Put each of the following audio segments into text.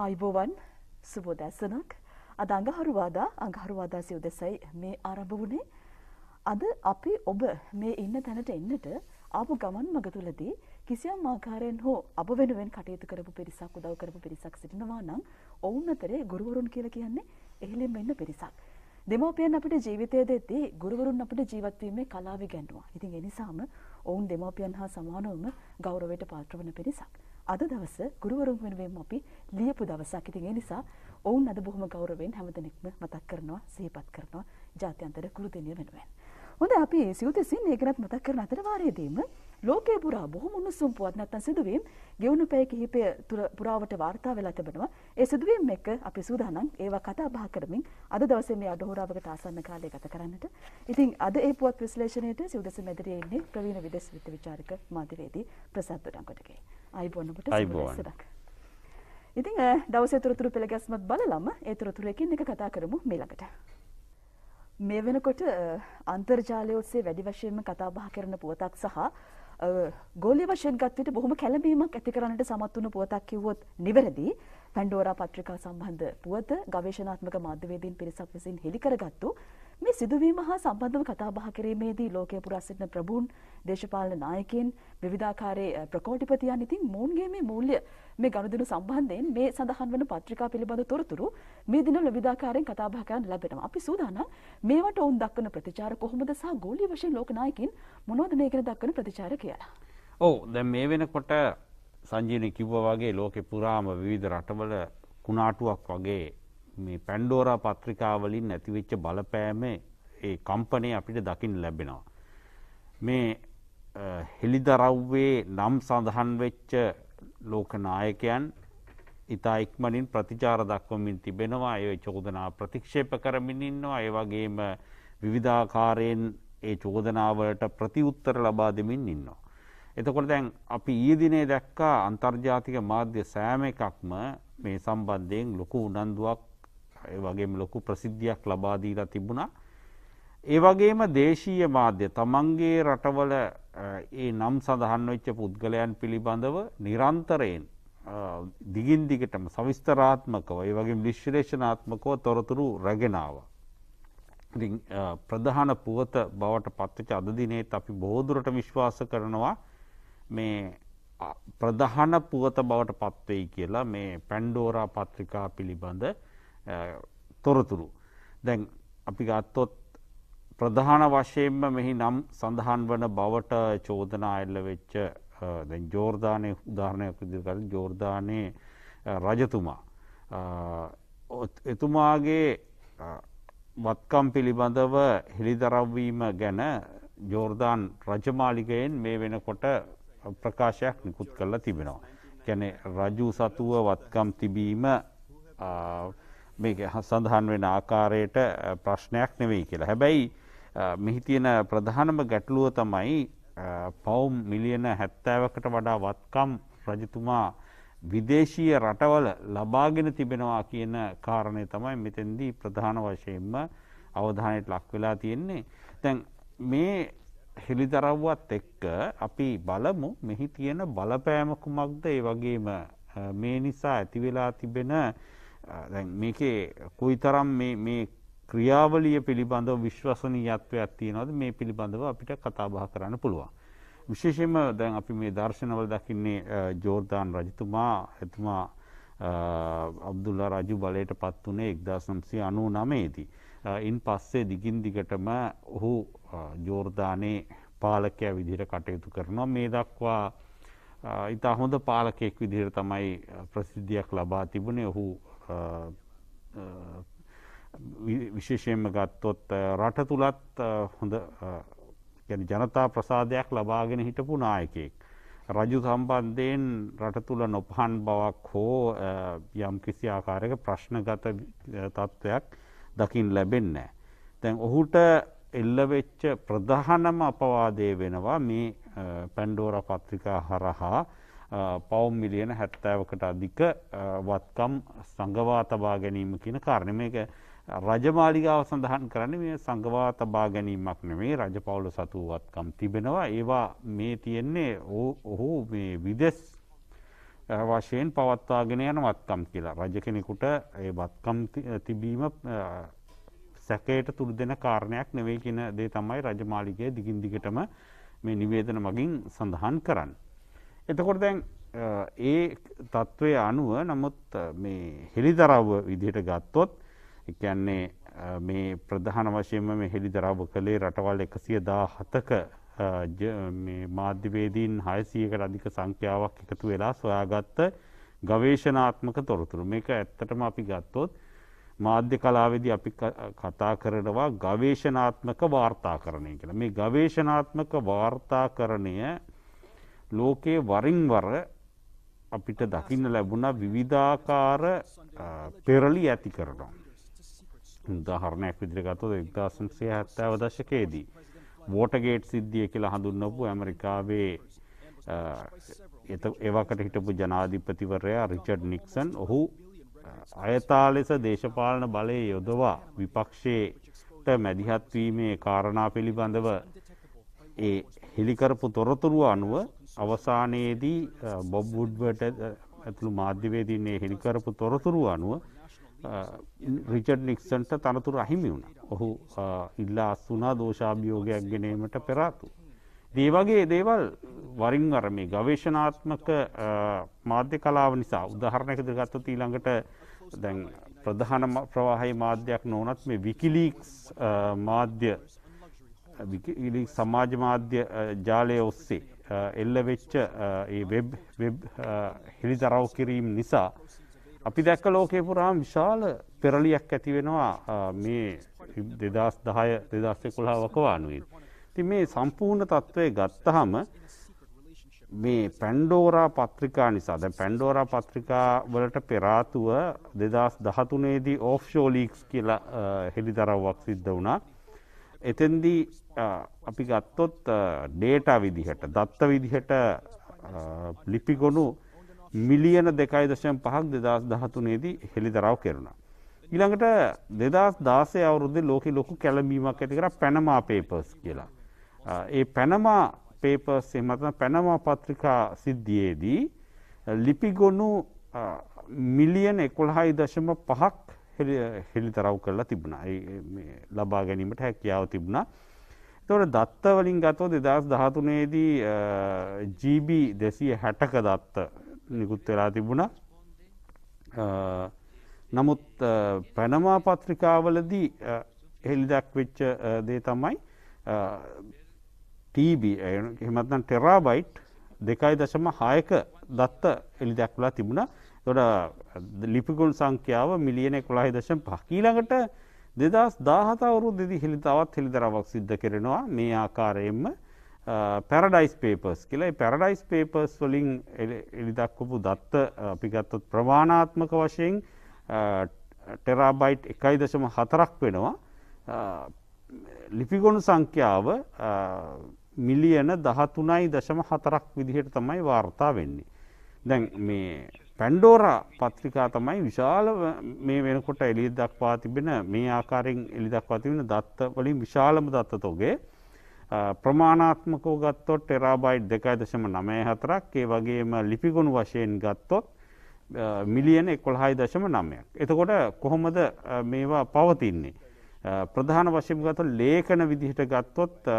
ආයිබෝවන් සුබෝදැසනක් අද අඟහරුවාදා අඟහරුවාදා සිව් දෙසයි මේ ආරම්භ වුණේ අද අපි ඔබ මේ ඉන්න තැනට එන්නට ආපු ගමන් මග තුළදී කිසියම් ආකාරයෙන් හෝ අප වෙනුවෙන් කටයුතු කරපු පිරිසක් උදව් කරපු පිරිසක් සිටිනවා නම් ඔවුන් අතරේ ගුරුවරුන් කියලා කියන්නේ එහෙලින් වෙන්න පිරිසක්. දෙමෝපියන් අපිට ජීවිතය දෙද්දී ගුරුවරුන් අපිට ජීවත් වීමේ කලාව ඉගැන්වුවා. ඉතින් ඒ නිසාම ඔවුන් දෙමෝපියන් හා සමානවම ගෞරවයට පාත්‍ර වන පිරිසක්. අද දවස ගුරුවරුන් වෙනුවෙන් අපි ලියපු දවසක්. ඉතින් ඒ නිසා ඔවුන් අද බොහොම ගෞරවයෙන් හැමදෙනෙක්ම මතක් කරනවා, සිහිපත් කරනවා ජාත්‍යන්තර ගුරු දිනය වෙනුවෙන්. හොඳ අපි සිව්තෙසින් ඒක ගැනත් මතක් කරන අතර වාරයේදීම ලෝකේ පුරා බොහොම උණුසුම් පුවත් නැත්නම් සිදුවීම් ගෙවුණු පැය කිහිපය පුරාවට වාර්තා වෙලා තිබෙනවා. ඒ සිදුවීම් එක්ක අපි සූදානම් ඒවා කතා බහ කරමින් අද දවසේ මේ අඩහෝරාවකට ආසන්න කාලය ගත කරන්නට. ඉතින් අද ඒ පුවත් විශ්ලේෂණයට සිව්දෙස මැදිරියේ ඉන්නේ ප්‍රවීණ විදේශ විත්ත විචාරක මාධ්‍යවේදී ප්‍රසාද් දොඩංගොඩගේ. ආයිබෝන් ඔබට සුබ ඉතින් දවසේ තොරතුරු පෙළ ගැස්මත් බලලම ඒ තොරතුරකින් එක කතා කරමු මේ ළඟට. මේ වෙනකොට අන්තර්ජාලය ඔස්සේ වැඩි වශයෙන්ම කතා බහ කරන පුවතක් සහ ගෝලීය වශයෙන් ගත් විට බොහොම කැළඹීමක් ඇති කරන්නට සමත් වුණු පුවතක් කිව්වොත් නිවැරදි. පැන්ඩෝරා පත්‍රිකා සම්බන්ධ පුවත ගවේෂණාත්මක මාධ්‍යවේදීන් පිරිසක් විසින් හෙළි කරගත්තු මේ සිදුවීම හා සම්බන්ධව කතා බහ කිරීමේදී ලෝකයේ පුරා සිටින ප්‍රභූන් දේශපාලන නායකයින් විවිධාකාරයේ ප්‍රකෝටිපතියන් ඉතින් මොවුන්ගේ මේ මූල්‍ය මේ ගනුදෙනු සම්බන්ධයෙන් මේ සඳහන් වන පත්‍රිකා පිළිබඳ තොරතුරු මේ දිනවල විවිධාකාරයෙන් කතා බහ කරන්න ලැබෙනවා. අපි සූදානම් මේවට ඔවුන් දක්වන ප්‍රතිචාර කොහොමද සහ ගෝලීය වශයෙන් ලෝක නායකයින් මොනවද මේ ගැන දක්වන ප්‍රතිචාර කියලා. ඔව් දැන් මේ වෙනකොට සංජීවනි කිව්වා වගේ ලෝකේ පුරාම විවිධ රටවල කුණාටුවක් වගේ මේ පැන්ඩෝරා පත්‍රිකාවලින් ඇතිවෙච්ච බලපෑම ඒ කම්පනය අපිට දකිින් ලැබෙනවා. මේ හෙළිදරව්වේ නම් සඳහන් වෙච්ච ලෝකනායකයන් ඉතා ඉක්මනින් ප්‍රතිචාර දක්වමින් තිබෙනවා ඒ චෝදනා ප්‍රතික්ෂේප කරමින් ඉන්නවා ඒ වගේම විවිධාකාරයෙන් ඒ චෝදනාවලට ප්‍රතිඋත්තර ලබා දෙමින් ඉන්නවා. එතකොට දැන් අපි ඊදිනේ දැක්කා අන්තර්ජාතික මාධ්‍ය සෑම එකක්ම මේ සම්බන්ධයෙන් ලොකු උනන්දුවක් ඒ වගේම ලොකු ප්‍රසිද්ධියක් ලබා දීලා තිබුණා. ඒ වගේම දේශීය මාධ්‍ය තමන්ගේ රටවල ඒ නම් සඳහන් වෙච්ච පුද්ගලයන් පිළිබඳව නිරන්තරයෙන් දිගින් දිගටම සවිස්තරාත්මකව ඒ වගේ විශ්ලේෂණාත්මකව තොරතුරු රැගෙනාව. ප්‍රධාන පුවත බවට පත්වච අද දිනේත් අපි බෝදුරට විශ්වාස කරනවා මේ ප්‍රධාන පුවත බවට පත්වෙයි කියලා මේ පැන්ඩෝරා පත්‍රිකා පිළිබඳ තොරතුරු. දැන් අපි ගත්තොත් ප්‍රධාන වශයෙන්ම මෙහි නම් සඳහන් වන බවට චෝදනා එල්ල වෙච්ච දැන් ජෝර්ධානය උදාහරණයක් විදිහට ජෝර්ධානයේ රජතුමා එතුමාගේ වත්කම් පිළිබඳව හෙළිදරව්වීම ගැන ජෝර්ධාන් රජමාලිකයෙන් මේ වෙනකොට ප්‍රකාශයක් නිකුත් කරලා තිබෙනවා. ගැන රජු සතුව වත්කම් තිබීම මේ සඳහන් වෙන ආකාරයට ප්‍රශ්නයක් නෙවෙයි කියලා. හැබැයි මෙහි තියෙන ප්‍රධානම ගැටලුව තමයි පවුම් මිලියන හැත්තෑවකට වඩා වත්කම් රජතුමා විදේශීය රටවල ලබාගෙන තිබෙනවා කියන කාරණය තමයි මෙතැන්දී ප්‍රධාන වශයෙන්ම අවධානයට ලක් වෙලා තියෙන්නේ. තැන් මේ හෙළිදරව්වත් එක්ක අපි බලමු මෙහි තියෙන බලපෑමකුමක්ද ඒ වගේම මේ නිසා ඇතිවෙලා තිබෙන මේකේ කොයි තරම් මේ ක්‍රියාවලිය පිළිබඳව විශ්වසනීයත්වයක් තියෙනවද මේ පිළිබඳව අපිට කතාබහ කරන්න පුළුවන්. විශේෂයෙන්ම දැන් අපි මේ දර්ශනවල දකින්නේ ජෝර්දාන් රජතුමා එතුමා අබ්දුල්ලා රජු බලයට පත් වනේ එක්දා සම්සය අනු නමේදී. ඉන් පස්සේ දිගින් දිගටම ඔහු ජෝර්ධානයේ පාලකය විදිහට කටයුතු කරනවා මේ දක්වා ඉතා හොඳ පාලකෙක් විදිහට තමයි ප්‍රසිද්ධියක් ලබා තිබුණේ ඔහු විශේෂයෙන්ම ගත්තොත් රට තුළත් හොඳ ජනතා ප්‍රසාදයක් ලබාගෙන හිටපු නායකෙක්. රජු සම්බන්ධයෙන් රට තුළ නොපහන් බවක් හෝ යම් කිසි ආකාරයක ප්‍රශ්නගත තත්ත්වයක් දකිින් ලැබෙන්න. තැන් ඔහුට එල්ලවෙච්ච ප්‍රධානම අපවාදය වෙනවා මේ පැන්ඩෝර පත්‍රිකා හරහා පවුම් මිලියන හැත්තෑවකට අධික වත්කම් සංගවා තබා ගැනීම කියන කාරණ. මේක රජමාලිගාව සඳහන් කරන්න මේ සංගවා තබා ගැනීමක් නෙමේ රජ පවුල සතු වත්කම් තිබෙනවා. ඒවා මේ තියෙන්නේ ඔහු මේ විදෙස් වශයෙන් පවත්වාගෙන යන වත්කම් කියලා. රජ කෙනෙකුට ඒ වත්කම් තිබීම සැකයට තුරු දෙන කාරණයක් නෙවෙයි කියන දේ තමයි රජමාලිකය දිගින් දිගටම මේ නිවේදන මගින් සඳහන් කරන්න. එතකොට දැන් ඒ තත්ත්වය අනුව නමුත් මේ හෙළිදරව්ව විදිහට ගත්තොත් එකන්නේ මේ ප්‍රධාන වශයෙන්ම මේ හෙළිදරව්ව කළේ රටවල් එකසිය දා හතක මාධ්‍යවේදීන් හයසියකට අධික සංඛ්‍යාවක් එකතු වෙලා සොයාගත්ත ගවේශනාත්මක තොරතුරු. මේක ඇත්තටම අපි ගත්තොත් මාධ්‍ය කලාවෙදි අපි කතා කරනවා ගවේශනාත්මක වාර්තාකරණය කියලා. මේ ගවේශනාත්මක වාර්තාකරණය ලෝකයේ වරින් වර අපිට දකින්න ලැබුණ විවිධාකාර පෙරලි ඇති කරනවා. උදාහරණයක් විදිරගතොද එක්දාසන්සේ හැත්තෑව දශකයේදී. වෝටගේට් සිද්ධිය කියලා හඳුන්නපු ඇමරිකාවේ ඒවකට හිටපු ජනාධිපතිවරයා රිචඩ් නික්සන් ඔහු අයතා ලෙස දේශපාලන බලය යොදවා විපක්ෂයට මැදිහත්වීමේ කාරණා පිළිබඳව ඒ හෙළිකරපු තොරතුරුව අනුව අවසානයේදී බොබ්බුඩ්වට ඇතුළු මාධ්‍යවේදන්නේ හෙළිකරපු තොරතුරුව අනුව රිචඩ් නික්සන්ට තනතුර අහිමි වුණ ඔහු ඉල්ලා අස්සුනා දෝෂාභියෝගයක් ගෙනීමට පෙරාතු. ඒ වගේ දේවල් වරින් වර මේ ගවේශනාත්මක මාධ්‍ය කලාව නිසා උදාහරණයකද ගත්තොත් ඊළඟට දැන් ප්‍රධාන ප්‍රවාහයි මාධ්‍යයක් නොනත් මේ විකිලීක්ස් මාධ්‍ය සමාජ මාධ්‍ය ජාලය ඔස්සේ එල්ල වෙච්ච ඒ වෙබ් හෙළිදරව් කිරීම් නිසා අපි දැක්ක ලෝකේ පුරාම විශාල පෙරලියක් ඇති වෙනවා මේ දෙදස් දහය දෙදස්ය කොළා වකවානුවෙන්. ති මේ සම්පූර්ණ තත්ත්වය ගත්තහම මේ පැන්ඩෝරා පත්‍රිකා නිසා ද පැන්ඩෝරා පත්‍රිකා වලට පෙරාතුව දෙදස් දහතුනේදී ඕෆ්ෂෝලීක්ස් කියලා හෙළිදරව්වක් සිද්ධ වුණා. එතෙන්දී අපි ගත්තොත් ඩේටා විදිහට දත්ත විදිහට ලිපිගොනු මිලියන දෙකයි දශම් පහක් දෙදස් දහතුනේදී හෙළිදරව් කෙරුණා. ඊළඟට දෙදස් දාසය අවුරුද්ධ ලෝක ලොකු කැලමීමක් ඇති කර පැනමා පේපර්ස් කියලා. ඒ පැනමා පේපර්ස් එමතන පැනමා පත්‍රිකා සිද්ධියේදී ලිපිගොනු මිලියන එකොළහයි දශම පහක් හෙළිතරව් කරලා තිබුණා ලබා ගැනීමට හැකියාව තිබුණා. තොට දත්ත වලින් ගතෝ දෙදස් දහතුනේදී ජීබ දෙසිය හැටක දත්ත නිකුත් වෙලා තිබුණා. නමුත් පැනමා පත්‍රිකාවලදී හෙළිදක් වෙච්ච දේ තමයි TB එහෙමත්නම් ටෙරාබයිට් දෙකයි දශම හයක දත්ත එලි දැක්වලා තිබුණ තොට ලිපිකුල් සංඛ්‍යාව මිලියන කොළහි දශම් පහකීළඟට දෙදස් දාහතවරු දෙදි හෙළි තවත් හෙළිදරවක් සිද්ධ කරනවා මේ ආකාරයෙන්ම පැරඩයිස් පේපර්ස් කියලා. පැරඩයිස් පේපර්ස් වලින් එළිදක්වපු දත්ත අපිගත්තොත් ප්‍රමාණාත්මක වශයෙන් ටෙරාබයිට් එකයි දශම හතරක් වෙනවා. ලිපිගොුණු සංඛ්‍යාව මිලියන දහතුනයි දශම හතරක් විදිහට තමයි වාර්තා වෙන්නේ. දැන් මේ පැන්ඩෝර පත්‍රිකා තමයි විශාල මේ වෙනකොට එලි දක්වා තිබෙන මේ ආකාරෙන් එලි දක්වා තිබෙන දත්ත වලින් විශාලම දත්තතෝගේ ප්‍රමාණාත්මකෝ ගත්තොත් ටෙරාබයිට් දෙකයි දශම නමය හතරක් ඒ වගේම ලිපිගුණු වශයෙන් ගත්තොත් මිලියන එකොළහයි දශම නමයක්. එතකොට කොහොමද මේවා පවතින්නේ. ප්‍රධාන වශයෙන් ගත ලේඛන විදිහට ගත්තොත්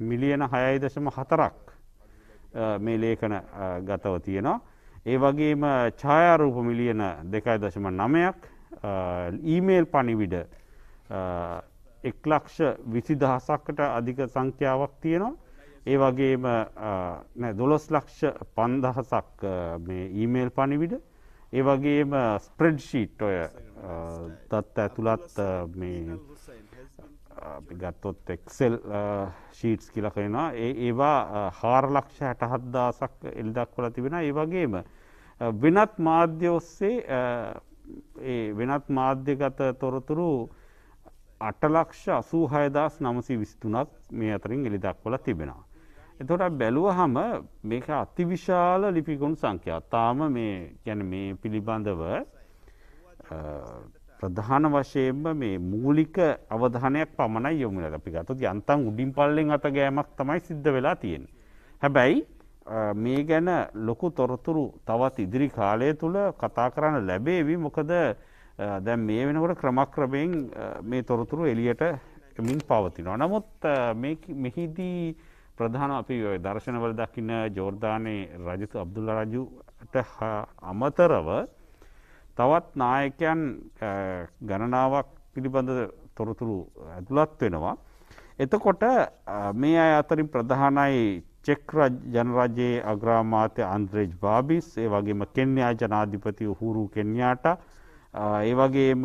මිලියන හයයි දශම හතරක් මේ ලේඛන ගතව තියෙනවා. ඒ වගේම ඡායාරූප මිලියන දෙකයි දශම නමයක් ඊමේල් පනිවිඩ එක් ලක්ෂ විසිදහසක්කට අධික සංඛ්‍යාවක් තියෙනවා. ඒ වගේම දොළොස් ලක්ෂ පන්දහසක් මේ ඊමේල් පනිවිඩ ඒ වගේම ස්ප්‍රෙඩ් ෂීට් ඔය තත් ඇතුළත් මේ ගත්තොත් එක්සෙල් ෂීට්ස් කියලකෙනවා ඒ ඒවා හාරලක්ෂ හැට හද්දාසක් එල්දක් කොල තිබෙන ඒ වගේම වෙනත් මාධ්‍ය ඔස්සේ ඒ වෙනත් මාධ්‍යගත තොරතුරු අටලක්ෂ අසූ හයදස් නමසි විස්තුනක් මේ අතරින් එලි දක්වල තිබෙනවා. එතොට බැලුව හම මේක අතිවිශාල ලිපිකුණු සංඛ්‍යා තාම මේ ගැන මේ පිළිබඳව ප්‍රධාන වශයෙන්ම මේ මූලික අවධානයක් පමණයි යොමුල අපි ගතු යන්තන් උඩින් පල්ලෙන් අත ගෑමක් තමයි සිද්ධ වෙලා තියෙන. හැබැයි මේ ගැන ලොකු තොරතුරු තවත් ඉදිරි කාලය තුළ කතා කරන්න ලැබේවි මොකද දැන් මේ වෙනකොට ක්‍රමක්‍රමයෙන් මේ තොරතුරු එලියට මින් පවතිනවා. නමුත් මෙහිදී ප්‍රධාන අපි දර්ශනවල දකින්න ජෝර්ධානයේ රජතු අබ්දුල්ල රජුට අමතරව තවත් නායකයන් ගණනාවක් පිළිබඳ තොරතුරු ඇතුළත් වෙනවා. එතකොට මේ අය අතරින් ප්‍රධානයි චෙක් ජනරජයේ අග්‍රාමාත්‍ය අන්ද්‍රේජ් බාබිස් ඒ වගේම කෙන්යා ජනාධිපති උහුරු කෙන්යාට ඒ වගේම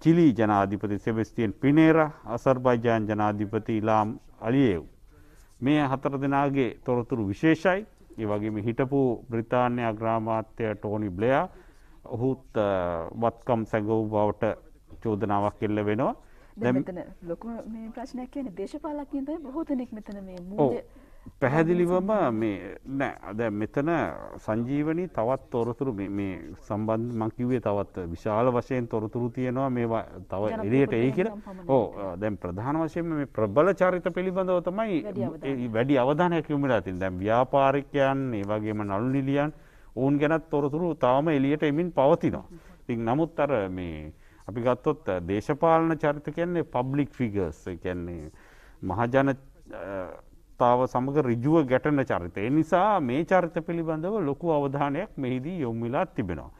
චිලි ජනාධිපති සෙබස්තියෙන් පිනේර අසර්බයිජාන් ජනාධිපති ඉලාම් අලියව්. මේ හතර දෙනාගේ තොරතුරු විශේෂයි ඒ වගේම හිටපු බ්‍රතාන්‍ය අග්‍රාමාත්‍ය ටෝනි බ්ලයා ඔහුත් වත්කම් සැගව් බවට චෝදනාවක් එල්ල වෙනවා. මෙතන ලොකු මේ ප්‍රශ්නයක් කියන දේශපාලක්ඥ බොහෝ දෙනෙක් මෙතන මේ මූල්‍ය පැහැදිලිවම මේ නෑ. මෙතන සංජීවනී තවත් තොරතුරු මේ සම්බන්ධ මංකිවේ තවත් විශාල වශයෙන් තොරතුරු තියෙනවා මේවා තව එලියට ඒ කියල. ඕ දැම් ප්‍රධාන වශයෙන් මේ ප්‍රබල චරිත පිළිබඳව තමයි වැඩි අවධානයක්. යොමලා තින් දැම් ව්‍යාපාරිකයන් ඒ වගේම නලු නිලියන් ඔවුන් ගැනත් තොරතුරු තාම එලියට එමින් පවතිනවා. ඉතින් නමුත් අර මේ අපි ගත්තොත් දේශපාලන චරිත කියන්නේ පබ්ලික් ෆිගර්ස් කියන්නේ මහජන තාව සමඟ රිජුව ගැටන චරිතය නිසා මේ චරිත පිළිබඳව ලොකු අවධානයක් මෙහිදී යොම්මිලා තිබෙනවා.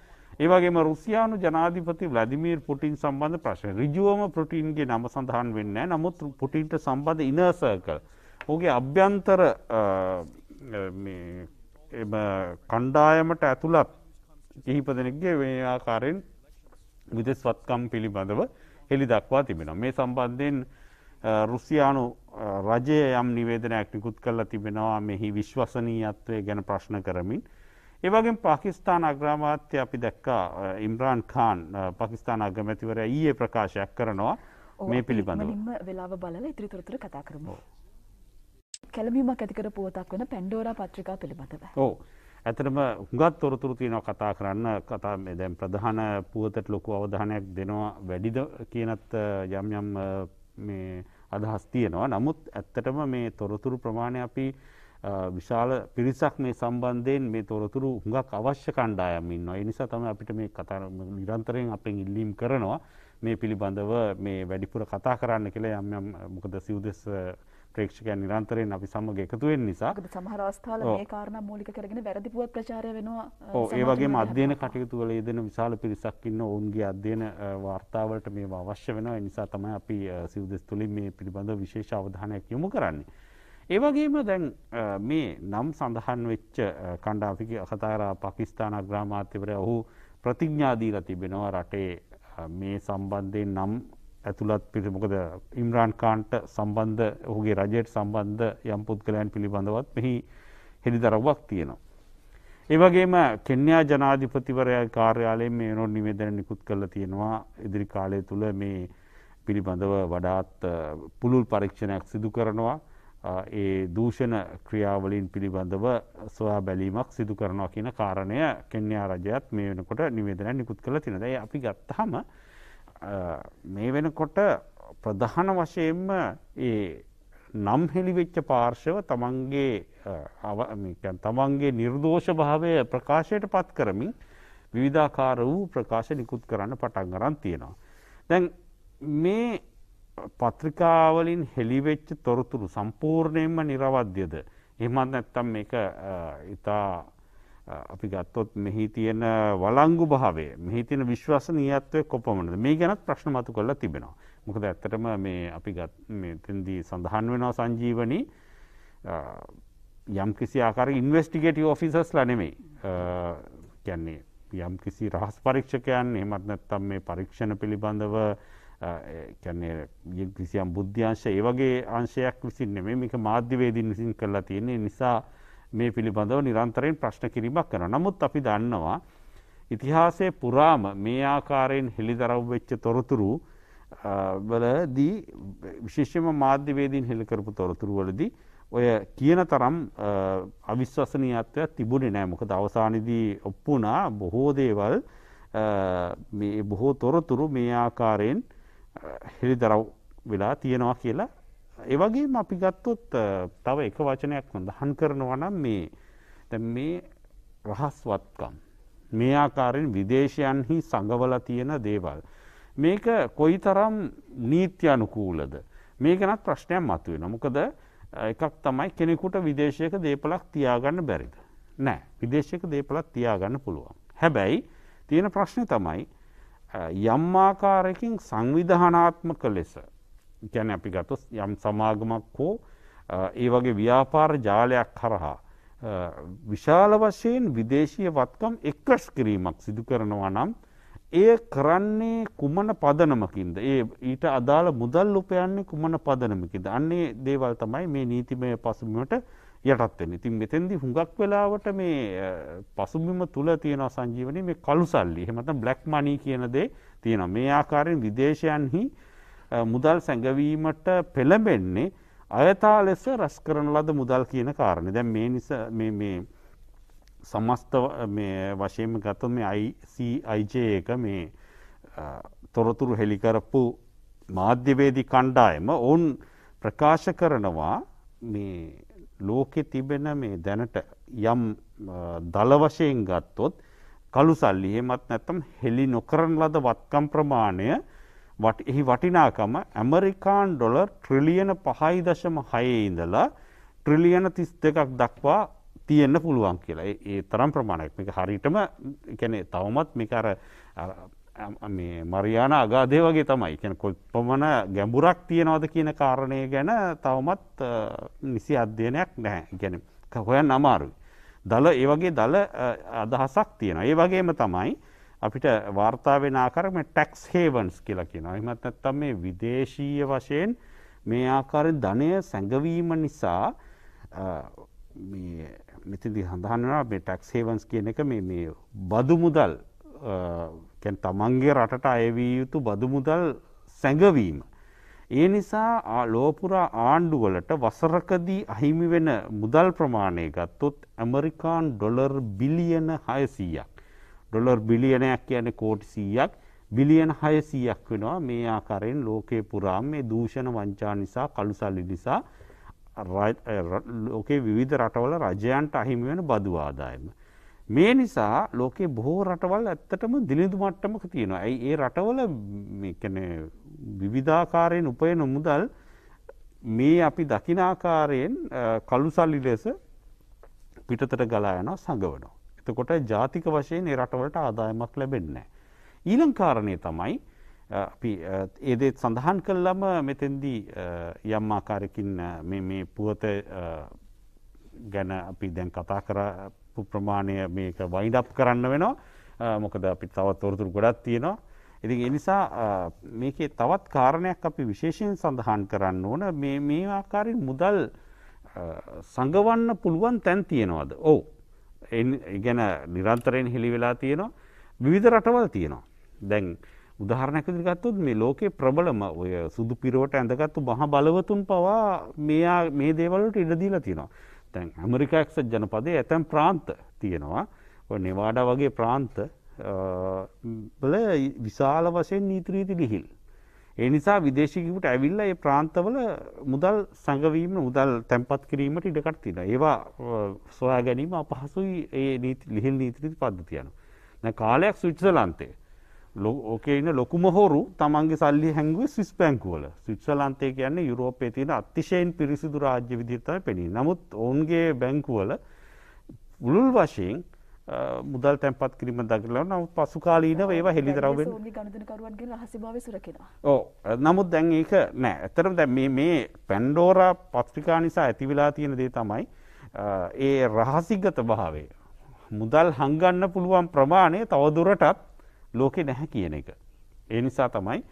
ඒවගේම රුසියානු ජනාධිපති වලදිමීර් පුටින් සම්බන්ධ ප්‍රශ්න රිජුවම ප්‍රටීන්ගේ නම සඳහන් වෙන්න නමුත් පුටින්ට සම්බන්ධ ඉනසකල්. ඕගේ අභ්‍යන්තර කණ්ඩායමට ඇතුළත් කිහිප දෙනෙක්ගේ වේ ආකාරයෙන් විදෙස්වත්කම් පිළිබඳව හෙළි දක්වා තිබෙන. මේ සම්බන්ධයෙන් රුසියානු රජය යම් නිවේදනයක් නිකුත් කරලා තිබෙනවා මෙහි විශ්වසනීයත්වය ගැන ප්‍රශ්න කරමින්. ඒවගේ පාකිස්ාන අග්‍රාමාත්‍ය අපි දැක්කා ඉම්රාන් කාන් පකිස්ාන අගමැතිවර ඊයේ ප්‍රකාශයක් කරනවා මේ පිළිබඳ වෙලාව බලල ඉතිරිතුරතුර කතා කරමු. කැලමීමක් ඇතිකර පුවතක් වන පැන්ඩෝර පත්‍රිකා පිළිබඳව. ඕ. ඇතරම හුඟත් තොරතුරු තියෙනවා කතා කරන්න කතා දැම් ප්‍රධාන පුවතට ලොකු අවධානයක් දෙනවා වැඩිද කියනත් යම් යම් අදහස් තියෙනවා. නමුත් ඇත්තටම මේ තොරතුරු ප්‍රමාණය අපි විශාල පිරිසක් මේ සම්බන්ධයෙන් මේ තොරතුරු හුඟක් අවශ්‍ය කණ්ඩායමින් නොයි නිසා තම අපිට මේ කතා නිරන්තරයෙන් අපෙන් ඉල්ලීම් කරනවා. මේ පිළිබඳව මේ වැඩිපුර කතා කරන්න කියලා යම් යම් මොකද සිව්දෙස් ප්‍රේක්ෂකයන් නිරන්තරයෙන් අපි සමග එකතුවෙන් නිසා සමහර අවස්ථාවල මේ කාරණා මූලික කරගෙන වැරදි පුවත් ප්‍රචාරය වෙනවා ඔව් ඒ වගේම අධ්‍යයන කටයුතු වල යෙදෙන විශාල පිරිසක් ඉන්න ඔවුන්ගේ අධ්‍යයන වාර්තාවලට මේවා අවශ්‍ය වෙනවා. ඒ නිසා තමයි අපි සිව්දෙස් තුලින් මේ පිළිබඳව විශේෂ අවධානයක් යොමු කරන්නේ. ඒ වගේම දැන් මේ නම් සඳහන් වෙච්ච කණ්ඩාපික කතාරා පාකිස්තාන අග්‍රාමාත්‍යවරයා ඔහු ප්‍රතිඥා දීලා තිබෙනවා රටේ මේ සම්බන්ධයෙන් නම් ඇතුළත් පිරි මොකද ඉම්රාන් කාන්ට සම්බන්ධ ඔහුගේ රජයට සම්බන්ධ යම් පුද්ගලයන් පිළිබඳවත් මෙහි හෙළිදරව්වක් තියෙනවා. ඒවගේම කෙන්යා ජනාධිපතිවරය කාර්යාලයෙන් මේ නො නිවේදන නිකුත් කල්ල තියෙනවා. ඉදිරි කාලය තුළ මේ පිළිබඳව වඩාත් පුළුල් පරීක්ෂණයක් සිදු කරනවා. ඒ දූෂණ ක්‍රියාවලින් පිළිබඳව සොයා බැලීමක් සිදු කරනවා කියන කාරණය කෙන්යා රජයත් මේ වෙනකොට නිවේදන නිකුත් කළ තිනද අපි ගත්තහම මේ වෙනකොට ප්‍රධාන වශයෙන්ම ඒ නම් හෙළිවෙච්ච පාර්ශව තමන්ගේ තමන්ගේ නිර්දෝෂ භාවය ප්‍රකාශයට පත් කරමින් විවිධාකාර වූ ප්‍රකාශ නිකුත් කරන්න පටන් ගරන් තියෙනවා. දැන් මේ පත්‍රිකාවලින් හෙළිවෙච්ච තොරතුරු සම්පූර්ණයෙන්ම නිරවද්‍යද. එහමත් නැත්තම් මේක ඉතා අපි ගත්තොත් මෙහි තියෙන වලංගු භාවේ මෙහි තියෙන විශ්වාසනීයත්වය කොපමණද? මේ ගැනත් ප්‍රශ්න මතු කරලා තිබෙනවා. මොකද ඇත්තටම මේ අපි තෙන්දී සඳහන් වෙනවා සංජීවනී යම් කිසි ආකාර ඉන්වස්ටිගේටව ඔෆිසස් ලනෙමෙයි කියන්නේ යම් කිසි රහස් පරීක්ෂකයන් එමත් නැත්තම් මේ පරීක්ෂණ පිළිබඳව කැන්නේ කිසියම් බුද්ධ්‍යංශ ඒවගේ අංශයක් විසින් නෙමේ මේක මාධ්‍යවේදීන් විසින් කරලා තියෙන්නේ. නිසා මේ පිළිබඳව නිරන්තරයෙන් ප්‍රශ්න කිරීමක් කරන. නමුත් අපි දන්නවා ඉතිහාසය පුරාම මේ ආකාරයෙන් හෙළිදරව් වෙච්ච තොරතුරු වලදී විශේෂම මාධ්‍යවේදීන් හෙළිකරපු තොරතුරු වලදී ඔය කියන තරම් අවිශ්වසනීයත්වයක් තිබුණේ නෑ මොකද අවසානයේදී ඔප්පුනා බොහෝ දේවල් මේ බොහෝ තොරතුරු මේ ආකාරයෙන් හෙළිදරව් වෙලා තියෙනවා කියලා ඒවගේම අපි ගත්තොත් තව එක වචනයක් හොඳහන් කරනවා නම් මේ තැ මේ රහස්වත්කම්. මේ ආකාරයෙන් විදේශයන්හි සඟවල තියෙන දේවල්. මේක කොයි තරම් නීත්‍ය අනුකූලද. මේ ගැනත් ප්‍රශ්නයක් මතුවෙන. මොකද එකක් තමයි කෙනෙකුට විදේශයක දේපලක් තියාගන්න බැරිද. නෑ විදේශයක දේපලක් තියාගන්න පුළුවන්. හැබැයි තියෙන ප්‍රශ්නය තමයි යම්මාකාරයකින් සංවිධානාත්මක ලෙස ගැන අපි ගතොස් යම් සමාගමක් හෝ ඒ වගේ ව්‍යාපාර ජාලයක් කරහා විශාල වශයෙන් විදේශීය වත්කම් එක්කස් කිරීමක් සිදු කරනවා නම් එය කරන්නේ කුමන පදනමකින්ද? ඒ ඊට අදාළ මුදල් උපයන්නේ කුමන පදනමකින්ද? අන්නේ දේවල් තමයි මේ නීතිමය පසුබිමට යටත්වෙන ඉතින් මෙතැන්දි හුඟක් වෙලාවට මේ පසුබිම තුළ තියෙන සංජීවනය මේ කළු සල්ලි හෙමත බ්ලක් මනී කියනදේ තියෙන මේ ආකාරයෙන් විදේශයන්හි මුදල් සැඟවීමට පෙළඹෙන්නේ අයතා ලෙස රැස් කරන ලද මුදල් කියන කාරණ. දැන් මේ නිසා මේ සමස්ත වශයෙන්ම ගත මේ අයිජ එක මේ තොරතුරු හෙළිකරපු මාධ්‍යවේදි කණ්ඩායම ඔවුන් ප්‍රකාශ කරනවා මේ ලෝකෙ තිබෙන මේ දැනට යම් දල වශයෙන් ගත්තොත් කළු සල්ලි හෙමත් නැත්තම් හෙළි නොකරන ලද වත්කම් ප්‍රමාණය එහි වටිනාකම ඇමරිකාන් ඩොලර් ට්‍රිලියන පහයි දශම හයේ ඉඳලා ට්‍රිලියන තිස් දෙකක් දක්වා තියෙන්න්න පුළුවන් කියලා ඒ තරම් ප්‍රමාණයක් මේක හරිටම කැනෙ තවමත් මේකර මේ මරියාන අගාදය වගේ තමයි කැන කොල්පමන ගැඹුරක් තියෙනවද කියන කාරණය ගැන තවමත් නිසි අධ්‍යයනයක් නැහැ ගැන හොයන් අමාරුයි. දල ඒවගේ දල අදහසක් තියෙන. ඒ වගේම තමයි අපිට වාර්තාාවෙන ආකරම ටැක්ස් හේවන්ස් කියලා කියන එමත් ඇත්තම් මේ විදේශීය වශයෙන් මේ ආකාරෙන් ධනය සැඟවීම නිසා මෙතිදි හඳහන්නවා මේ ටැක්ස් හේවන්ස් කියන එක මේ බදු මුදල් තමන්ගේ රටට අයවී යුතු බදු මුදල් සැඟවීම. ඒ නිසා ලෝපුරා ආණ්ඩුවලට වසරකදී අහිමි වෙන මුදල් ප්‍රමාණය ගත්තොත් ඇමරිකාන් ඩොලර් බිලියන හයසීයක්. ඩොලර් බිලියනයක් කියන කෝටි සීයක් බිලියන හයසීයක් වෙනවා මේ ආකාරයෙන් ලෝකයේ පුරාම් මේ දූෂණ වංචා නිසා කළුසල්ලි නිසා ලෝකේ විවිධ රටවල රජයන්ට අහිමි වෙන බදු ආදායම. මේ නිසා ලෝකේ බොහෝ රටවල් ඇත්තටම දිලිඳු මට්ටමක තියෙනවා. ඇයි ඒ රටවල කන විවිධාකාරයෙන් උපයන මුදල් මේ අපි දකිනාකාරයෙන් කළුසල්ලි ලෙස පිටතට ගලා යනවා සඟවනවා. එතකොට ජාතික වශයෙන් ඒ රටවලට ආදායමක් ලැබෙන්නේ. ඊළං කාරණය තමයි අපි ඒදෙත් සඳහන් කල්ලම මෙතෙන්දී යම් ආකාරකින් මේ පුවත ගැන අපි දැන් කතා කරපු ප්‍රමාණය මේක වයිඩප් කරන්න වෙනවා මොකද අපි තවත් තොරතුරු ගොඩත් තියෙනවා. ඉතින් එනිසා මේකේ තවත් කාරණයක් අපි විශේෂයෙන් සඳහන් කරන්න ඕන මේ ආකාරින් මුදල් සඟවන්න පුළුවන් තැන් තියෙනවද. ඕ ගැන නිරන්තරයෙන් හෙළි වෙලා තියෙනවා විවිධ රටවල් තියෙනවා. දැන් උදාහරණයක් විදිහට ගත්තොත් මේ ලෝකේ ප්‍රබලම ඔය සුදු පිරුවට ඇඳගත්තු මහ බලවතුන් පවා මෙයා මේ දේවල් වලට ඉඩ දීලා තියෙනවා. දැන් ඇමරිකා එක්සත් ජනපදයේ ඇතැම් ප්‍රාන්ත තියෙනවා. ඔය නෙවාඩා වගේ ප්‍රාන්ත වල විශාල වශයෙන් නීති රීති ලිහිල්. ඒ නිසා විදේශිකයෙකුට ඇවිල්ලා ඒ ප්‍රාන්තවල මුදල් සංගවීම මුදල් තැන්පත් කිරීමට ඉඩකඩ තියෙනවා. ඒවා සොයා ගැනීම අපහසුයි ඒ නීති ලිහිල් නීති රීති පද්ධතිය යනවා. දැන් කාලයක් ස්විට්සර්ලන්තේ ඕකේ ඉන්න ලොකුම හොරු තමන්ගේ සල්ලි හැංගුව ස්විස් බැංකුවල ස්විට්සලන්තය කියන්නේ යුරෝපය තියෙන අතිශයෙන් පිරිසිදු රාජ්‍ය විදිර්තම පෙනී නමුත් ඔවුන්ගේ බැංකුවල උළුල් වශයෙන් මුදල් තැන්පත් කිරීම දකරලා නමුත් පසුකාලීන ඒවා හෙළිදරවෙන් ඕ නමුත් දැන් ඒක නෑ. ඇතරම් දැ මේ පැන්ඩෝර පත්්‍රිකා නිසා ඇතිවෙලා තියෙන දේ තමයි ඒ රහසිගත භාවේ මුදල් හංගන්න පුළුවන් ප්‍රමාණය තවදුරටත් ලෝකෙ නැහැ කියන එක. ඒ නිසා තමයි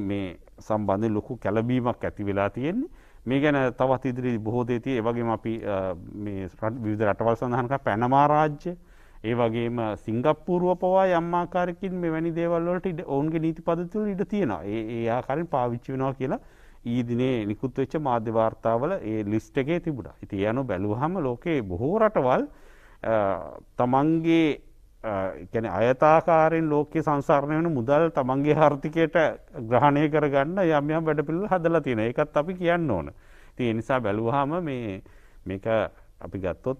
මේ සම්බන්ධ ලොකු කැලබීමක් ඇති වෙලා තියෙන්නේ. මේ ගැන තවත් ඉදිරි බොහෝ දේතිය ඒවගේම අපි විවිධ රටවල් සඳහනක පැනමාරාජ්‍ය ඒ වගේම සිංගප්පූරුව පවා යම්මාකාරකින් මෙවැනි දේවල්වලට ඉඩ ඔවුන්ගේ නීති පදතුල ඉඩ තියෙනවා ඒ ආකාරින් පාවිච්චි වෙනවා කියලා ඊදිනේ නිකුත් වෙච්ච මාධ්‍ය වාර්තාවල ඒ ලිස්ට් එකේ තිබුණා. ඉතින් යනු බැලුවහම ලෝකේ බොහෝ රටවල් තමන්ගේ ගැන අයතාකාරෙන් ලෝකෙ සංසාරණය වන මුදල් තමන්ගේ හර්ථිකයට ග්‍රහණය කරගන්න යම් යම් වැඩ පිළිල් හදලා තියෙන එකත් අපි කියන්න ඕන. ති නිසා බැලුවහම මේ මේක අපි ගත්තොත්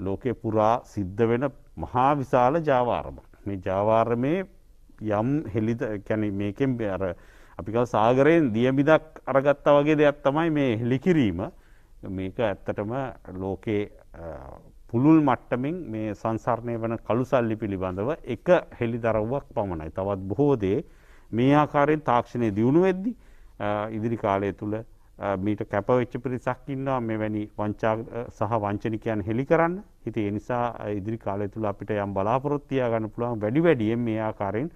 ලෝකෙ පුරා සිද්ධ වෙන මහා විශාල ජාවාරමක්. මේ ජාවාරමේ යම් හෙලිද කැන මේකෙන් අර අපිකල් සාගරයෙන් දියමිදක් අරගත්තා වගේ දෙයක් තමයි මේ හෙලිකිරීම මේක ඇත්තටම ලෝකේ පුළුල් මට්ටමින් මේ සංසරණය වන කළු සල්ලි පිළිබඳව එක හෙළි දරව්වක් පමණයි. තවත් බොහෝදේ මේ ආකාරයෙන් තාක්ෂණය දියුණු වෙද්දි ඉදිරි කාලය තුළ මීට කැපවෙච්ච පිරිසක් ඉන්නවා. මෙවැනි වංචා සහ වංචනිකයන් හෙළි කරන්න. හිති එනිසා ඉදිරි කාලය තුළ අපිට යම් බලාපොරොත්තියා ගන්න පුළුවන් වැඩි වැඩියෙන් මේ ආකාරයෙන්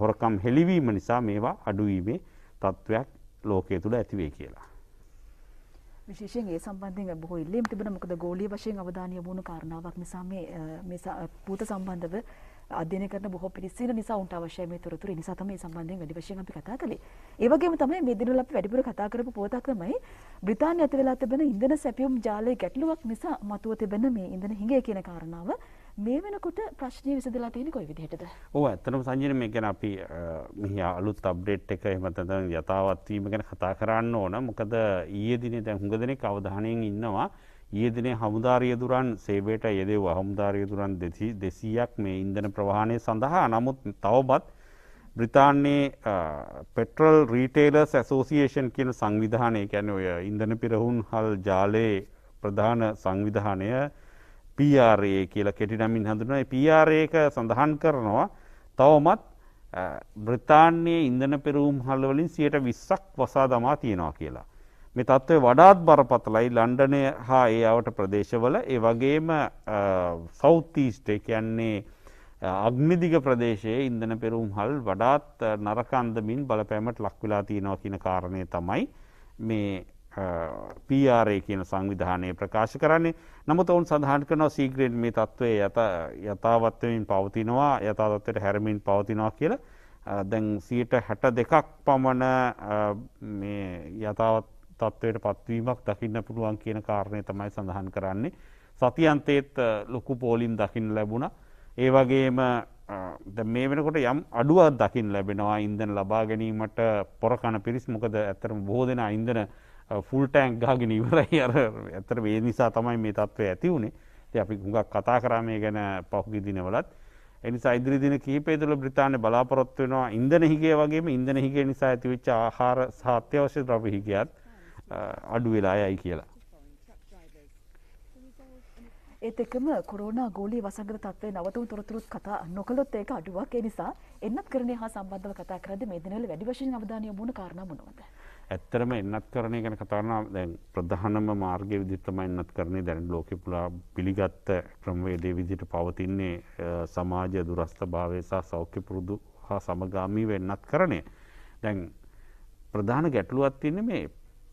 හොරකම් හෙළිවීම නිසා මේවා අඩුවීමේ තත්ත්වයක් ලෝකය තුළ ඇතිවේ කියලා. විශේෂයෙන් ඒ සම්බන්ධයෙන් බොහෝ ඉල්ලීම් තිබෙන මොකද ගෝලීය වශයෙන් අවධානය යොමු වුණු කාරණාවක් නිසා මේ මේ පූත සම්බන්ධව අධ්‍යයනය කරන බොහෝ පිරිස් ඉන්න නිසා උන්ට අවශ්‍යයි මේ තොරතුරු. ඒ නිසා තමයි සම්බන්ධයෙන් වැඩි වශයෙන් අපි කතා කළේ. ඒ වගේම තමයි මේ දිනවල අපි වැඩිපුර කතා කරපු පුවතක් තමයි බ්‍රිතාන්‍ය ඇති වෙලා තිබෙන ඉන්ධන සැපයුම් ජාලයේ ගැටලුවක් නිසා මතුව තිබෙන මේ ඉන්ධන හිඟය කියන කාරණාව මේ වෙනකොට ප්‍රශ්නය විසඳලා තියෙන්නේ කොයි විදිහටද? ඔව් ඇත්තටම සංජීවන මේ ගැන අපි මෙහි අලුත් අප්ඩේට් එක එහෙම නැත්නම් යථාවත් වීම ගැන කතා කරන්න ඕන. මොකද ඊයේ දිනේ දැන් හුඟ දෙනෙක් අවධානයෙන් ඉන්නවා ඊයේ දිනේ හමුදාරියදුරන් සේවයට යෙදෙව් හමුදාරියදුරන් දෙසීයක් මේ ඉන්ධන ප්‍රවාහණය සඳහා. නමුත් තවබත් බ්‍රිතාන්නේ පෙටරල් රීටේලර්ස් ඇසෝසියේෂන් කියන සංවිධානය ගැන ඔය ඉන්දන පිරහුන් හල් ජාලයේ ප්‍රධාන සංවිධානය PRA කියලා කෙටිනමින් හඳුනයි PRAක සඳහන් කරනවා තවමත් බ්‍රතාන්නේ ඉන්දන පෙරවුම් හල්වලින් සියට විස්සක් වසා දමා තියෙනවා කියලා. මේ තත්ත්වය වඩාත් බරපතලයි. ලන්ඩනය හා ඒ අවට ප්‍රදේශවල. ඒ වගේම සෞතීස්ට කියන්නේ අග්නිදිග ප්‍රදේශයේ ඉන්දන පෙරුම් හල් වඩාත් නරකන්දමින් බලපෑමට ලක්වෙලා තියෙනවා කියන කාරණය තමයි මේ පRA කියන සංවිධානය ප්‍රකාශ කරන්නේ. නමුත් ඔවුන් සඳහන් කරනවා සීග්‍රෙන් මේ තත්ත්වය යත යථාවත්වමින් පවතිනවා යථාතත්වයට හැරමින් පවතිනවා කියලා. දැන් සියට හැට දෙකක් පමණ යථාවත් තත්ත්වයට පත්වීමක් දකින්න පුළුවන් කියන කාරණය තමයි සඳහන් කරන්නේ. සතියන්තේත් ලොකු පෝලිම් දකින්න ලැබුණ. ඒ වගේම මේ වෙනකොට යම් අඩුවක් දකිින් ලැබෙනවා. ඉන්දන ලබා ගැනීමට පොරකණ පිරිස්. මොකද ඇතරම බෝ දෙෙන ඉන්දන ෆුල් ටෑන්ක් ගාගෙන ඉවරයි. අර ඇතර වේ නිසා තමයි මේ තත්ත්වය ඇති වුණේ. අපි හුඟක් කතා කරාමේ ගැන පහුගි දිනවලත්. එනිසා ඉදිරි දින කීපේතුළ බ්‍රතාානය බලාපොරොත්ව වෙනවා. ඉන්දන හිගේ වගේ ඉන්දන හිගේ නිසා ඇතිවෙච්ච ආහාර සාත්‍යවශ්‍ය ද්‍රව හිගත් අඩු වෙලා යයි කියලා. ඒත් එක්කම කොරෝනා ගෝලී වසංගත තත්ත්වයේ නවතුම් තොරතුරුත් කතා නොකළොත් ඒක අඩුවක්. ඒ නිසා එන්නත් කරණය හා සම්බන්ධව කතා කරද්දී මේ දිනවල වැඩි වශයෙන් අවධානය යොමු වුණ කාරණා මොනවද? ඇත්තරම එන්නත් කරණය ගැන කතා කරනවා දැන් ප්‍රධානම මාර්ගයේ විදිහට තමයි එන්නත් කරන්නේ දැන් ලෝකෙ පුරා පිළිගත් ක්‍රමවේදයේ විදිහට පවතින්නේ සමාජ දුරස්ථභාවය සහ සෞඛ්‍ය පුරුදු හා සමගාමී වෙන්නත් කරණය. දැන් ප්‍රධාන ගැටලුවක් තියෙන්නේ මේ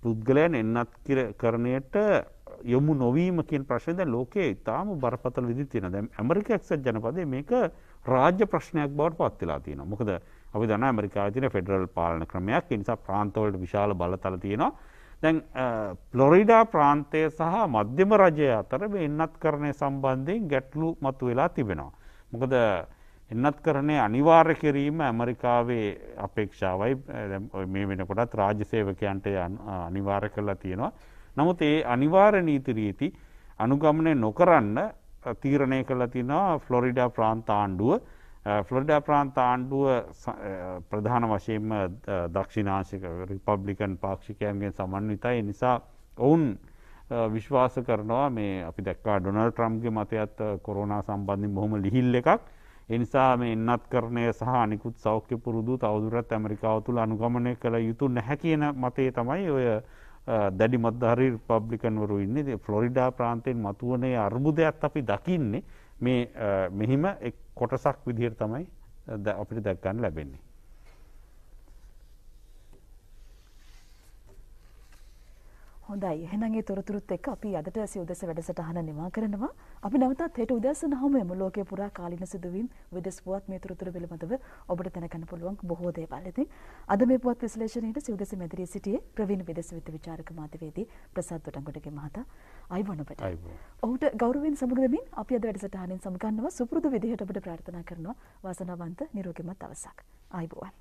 පුද්ගලයන් එන්නත් කරණයට යොමු නොවීම කියෙන් ප්‍රශ්නද ලෝකයේ ඉතාම බරපතල විදි තියෙන දැම් ඇමරික එක්සත් ජනපදය මේක රාජ්‍ය ප්‍රශ්නයක් බවට පත්වෙලා තියෙන මොකද අපි දන ඇමරිකා තින ෆෙඩරල් පාලන ක්‍රමයක්. නිසා ප්‍රාන්තවලට විශාල බලතල තියෙනවා. දැන් පලොරිඩා ප්‍රාන්තය සහ මධ්‍යම රජය අතර එන්නත් කරණය සම්බන්ධයෙන් ගැටලු මතු වෙලා තිබෙනවා. මොකද එන්නත් කරණය අනිවාර්ය කිරීම ඇමරිකාවේ අපේක්ෂාවයි. මේ වෙනකොටත් රාජ්‍ය සේවකයන්ට අනිවාර්ය කරලා තියෙනවා. නමුත් ඒ අනිවාර්ය නීතිරීති අනුගමනය නොකරන්න තීරණය කළ තිනවා ෆ්ලොරිඩා ප්‍රාන්ත ආණ්ඩුව. ෆ්ලොරිඩා ප්‍රාන්ත ආණ්ඩුව ප්‍රධාන වශයෙන්ම දක්ෂිනාශක රිපබ්ලිකන් පාක්ෂිකයන්ගෙන් සමන්විතයි. නිසා ඔවුන් විශ්වාස කරනවා මේ අපි දැක්කා ඩොනල් ට්‍රම්ගේ මතයත් කොරුණා සම්බන්ධින් බොහොම ලිහිල් එකක්. එනිසා මේ එන්නත් කරණය සහ අනිකුත් සෞඛ්‍ය පුරුදු තවදුරත් ඇමරිකාව තුළ අනුගමනය කළ යුතු නැහැ කියන මතේ තමයි ඔය දැඩි මත්ධහරි පබ්ලිකන්වරු ඉන්නේ ෆ්ලොරිඩා ප්‍රාන්තයෙන් මතුවනේ අර්බුදයක් අපි දකින්නේ මේ මෙහිම එක් කොටසක් විදිහට තමයි අපිට දැක්ගන්න ලැබෙන්නේ. හොඳයි එහෙනම් ඒ තොරතුරුත් එක්ක අපි අදට සිව්දස වැඩසටහන නිමා කරනවා. අපි නැවතත් හෙට උදෑසන හමුවෙමු ලෝකයේ පුරා කාලීන සිදුවීම් විදෙස් පුවත් මේ තොරතුරු පිළිබඳව ඔබට දැනගන්න පුළුවන් බොහෝ දේවල්. ඉතින් අද මේ පුවත් විශ්ලේෂණයට සිව්දස මැදිරියේ සිටියේ ප්‍රවීණ විදෙස් විත්ත විචාරක මාධ්‍යවේදී ප්‍රසාද් තොටංගොඩගේ මහතා. අයිබෝන් ඔබට. ඔහුට ගෞරවයෙන් සමුගදමින් අපි අද වැඩසටහනෙන් සමුගන්නවා සුපුරුදු විදිහට ඔබට ප්‍රාර්ථනා කරනවා වාසනාවන්ත නිරෝගීමත් දවසක්. අයිබෝන්.